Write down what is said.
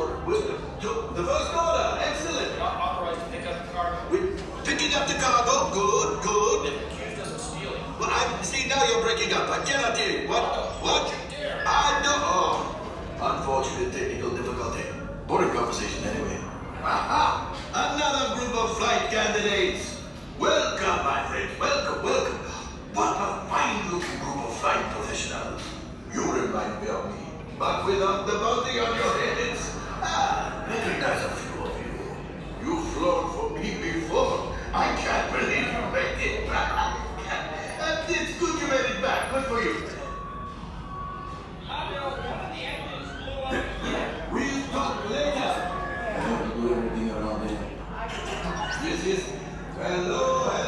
order. Wisdom. The first order. Excellent. Not authorized to pick up the cargo. We're picking up the cargo. Good, good. The accused doesn't steal it. Well, I see now you're breaking up. I cannot hear you. What? What? You dare. I know. Oh. Unfortunate technical difficulty. Boring conversation anyway. Aha! Another group of flight candidates. Welcome, my friend. Welcome, welcome. What a fine-looking group of flight professionals. You remind me of me, but without the bounty on your head. is hello